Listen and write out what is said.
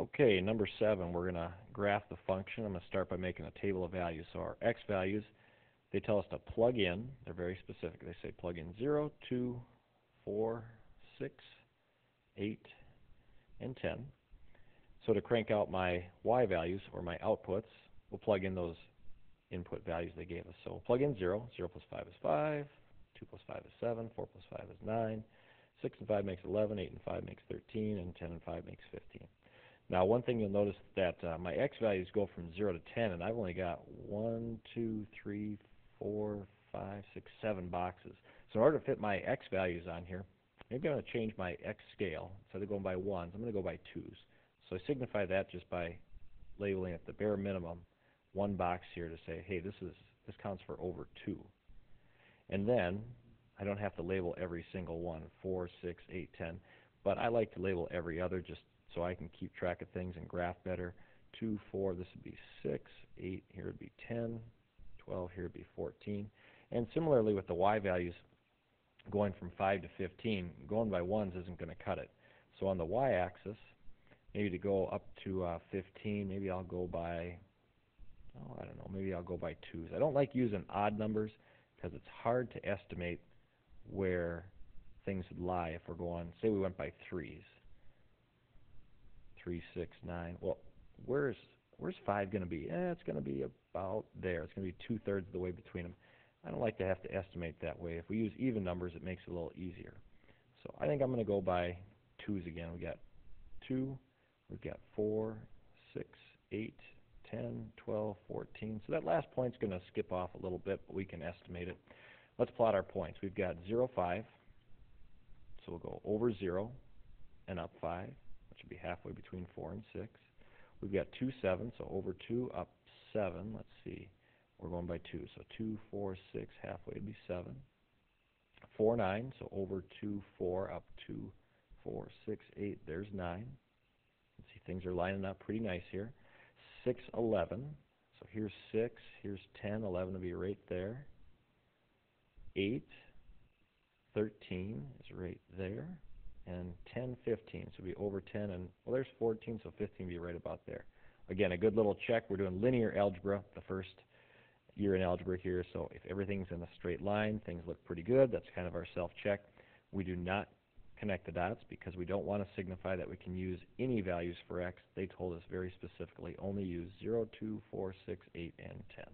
Okay, number seven, we're going to graph the function. I'm going to start by making a table of values. So our x values, they tell us to plug in. They're very specific. They say plug in 0, 2, 4, 6, 8, and 10. So to crank out my y values, or my outputs, we'll plug in those input values they gave us. So we'll plug in 0. 0 plus 5 is 5. 2 plus 5 is 7. 4 plus 5 is 9. 6 and 5 makes 11. 8 and 5 makes 13. And 10 and 5 makes 15. Now, one thing you'll notice that uh, my x values go from 0 to 10, and I've only got 1, 2, 3, 4, 5, 6, 7 boxes. So in order to fit my x values on here, maybe I'm going to change my x scale. Instead of going by 1s, I'm going to go by 2s. So I signify that just by labeling at the bare minimum one box here to say, hey, this is this counts for over 2. And then I don't have to label every single one, 4, 6, 8, 10. But I like to label every other just so I can keep track of things and graph better. 2, 4, this would be 6, 8, here would be 10, 12, here would be 14. And similarly with the y values, going from 5 to 15, going by 1s isn't going to cut it. So on the y-axis, maybe to go up to uh, 15, maybe I'll go by, oh, I don't know, maybe I'll go by 2s. I don't like using odd numbers because it's hard to estimate where things would lie if we're going, say we went by 3s. 3, 6, 9. Well, where's where's 5 going to be? Eh, it's going to be about there. It's going to be two-thirds of the way between them. I don't like to have to estimate that way. If we use even numbers, it makes it a little easier. So I think I'm going to go by 2's again. we got 2, we've got 4, 6, 8, 10, 12, 14. So that last point's going to skip off a little bit, but we can estimate it. Let's plot our points. We've got 0, 5. So we'll go over 0 and up 5 which would be halfway between 4 and 6. We've got 2, 7, so over 2, up 7. Let's see. We're going by 2. So 2, 4, 6, halfway would be 7. 4, 9, so over 2, 4, up 2, 4, 6, 8. There's 9. Let's see things are lining up pretty nice here. 6, 11. So here's 6, here's 10, 11 will be right there. 8, 13 is right there and 10, 15. So be over 10, and well, there's 14, so 15 be right about there. Again, a good little check. We're doing linear algebra the first year in algebra here, so if everything's in a straight line, things look pretty good. That's kind of our self-check. We do not connect the dots because we don't want to signify that we can use any values for x. They told us very specifically only use 0, 2, 4, 6, 8, and 10.